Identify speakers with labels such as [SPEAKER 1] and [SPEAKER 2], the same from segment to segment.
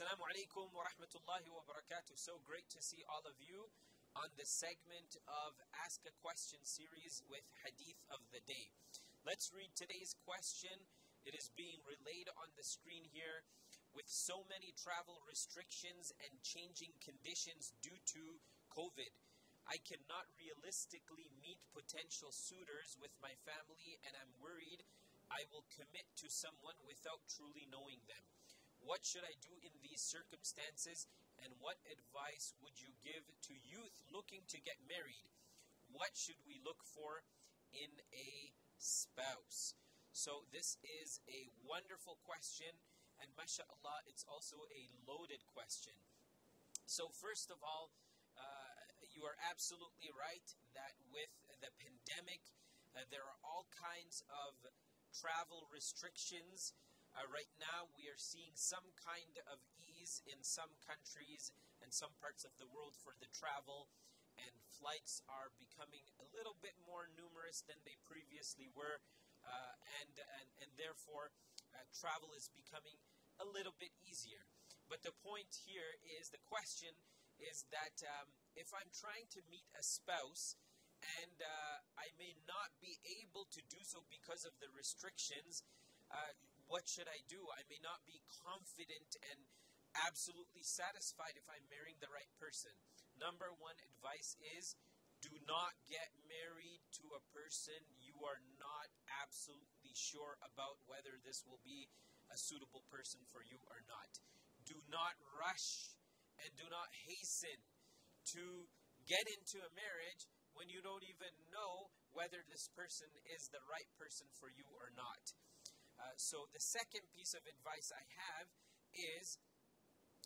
[SPEAKER 1] Assalamu alaikum wa rahmatullahi wa barakatuh. So great to see all of you on the segment of Ask a Question series with Hadith of the Day. Let's read today's question. It is being relayed on the screen here. With so many travel restrictions and changing conditions due to COVID, I cannot realistically meet potential suitors with my family, and I'm worried I will commit to someone without truly knowing them. What should I do in these circumstances? And what advice would you give to youth looking to get married? What should we look for in a spouse? So, this is a wonderful question, and mashallah, it's also a loaded question. So, first of all, uh, you are absolutely right that with the pandemic, uh, there are all kinds of travel restrictions uh, right now, we are seeing some kind of ease in some countries and some parts of the world for the travel, and flights are becoming a little bit more numerous than they previously were, uh, and, and, and therefore, uh, travel is becoming a little bit easier. But the point here is the question is that um, if I'm trying to meet a spouse, and uh, I may not be able to do so because of the restrictions, uh, what should I do? I may not be confident and absolutely satisfied if I'm marrying the right person. Number one advice is do not get married to a person you are not absolutely sure about whether this will be a suitable person for you or not. Do not rush and do not hasten to get into a marriage when you don't even know whether this person is the right person for you or not. Uh, so the second piece of advice I have is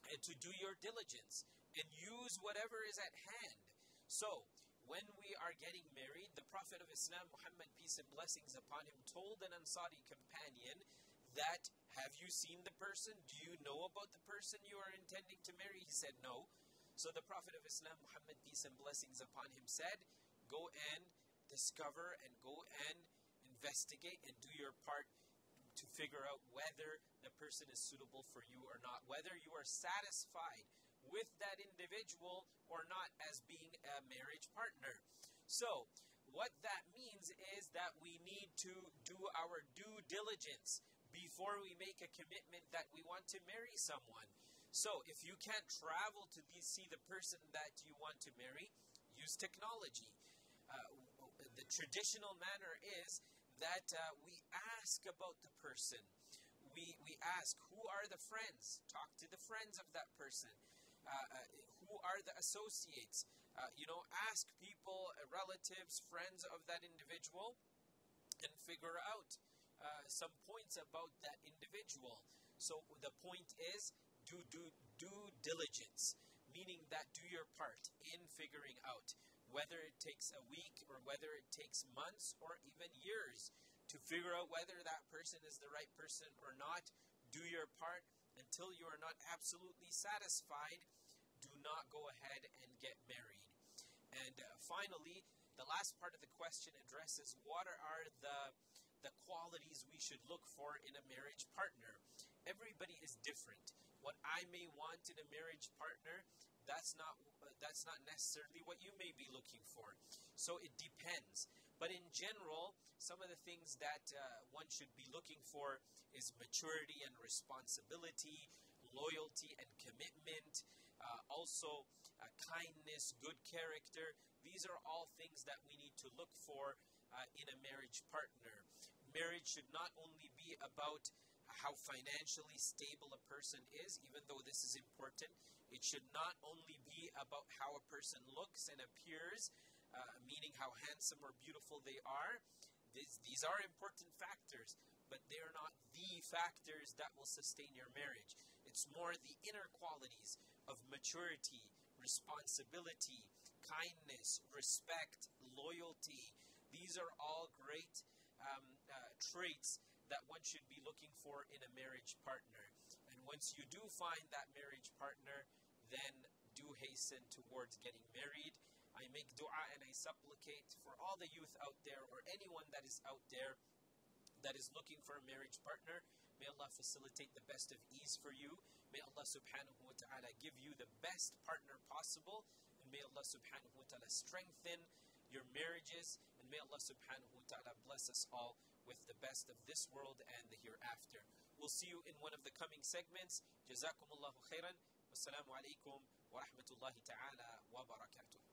[SPEAKER 1] uh, to do your diligence and use whatever is at hand. So when we are getting married, the Prophet of Islam, Muhammad, peace and blessings upon him, told an Ansari companion that, Have you seen the person? Do you know about the person you are intending to marry? He said, No. So the Prophet of Islam, Muhammad, peace and blessings upon him, said, Go and discover and go and investigate and do your part to figure out whether the person is suitable for you or not, whether you are satisfied with that individual or not as being a marriage partner. So, what that means is that we need to do our due diligence before we make a commitment that we want to marry someone. So, if you can't travel to see the person that you want to marry, use technology. Uh, the traditional manner is that uh, we ask about the person. We, we ask, who are the friends? Talk to the friends of that person. Uh, uh, who are the associates? Uh, you know, ask people, uh, relatives, friends of that individual, and figure out some points about that individual. So the point is, do do due diligence, meaning that do your part in figuring out whether it takes a week or whether it takes months or even years to figure out whether that person is the right person or not. Do your part until you are not absolutely satisfied. Do not go ahead and get married. And uh, finally, the last part of the question addresses what are the the qualities we should look for in a marriage partner. Everybody is different. What I may want in a marriage partner, that's not that's not necessarily what you may be looking for. So it depends. But in general, some of the things that uh, one should be looking for is maturity and responsibility, loyalty and commitment, uh, also uh, kindness, good character. These are all things that we need to look for uh, in a marriage partner. Marriage should not only be about how financially stable a person is, even though this is important. It should not only be about how a person looks and appears, uh, meaning how handsome or beautiful they are. These, these are important factors, but they are not the factors that will sustain your marriage. It's more the inner qualities of maturity, responsibility, kindness, respect, loyalty. These are all great um, uh, traits that one should be looking for in a marriage partner. And once you do find that marriage partner, then do hasten towards getting married. I make dua and I supplicate for all the youth out there or anyone that is out there that is looking for a marriage partner. May Allah facilitate the best of ease for you. May Allah subhanahu wa ta'ala give you the best partner possible. And may Allah subhanahu wa ta'ala strengthen your marriages. And may Allah subhanahu wa ta'ala bless us all with the best of this world and the hereafter. We'll see you in one of the coming segments. Jazakumullahu khairan. Wassalamu alaikum wa rahmatullahi ta'ala wa barakatuh.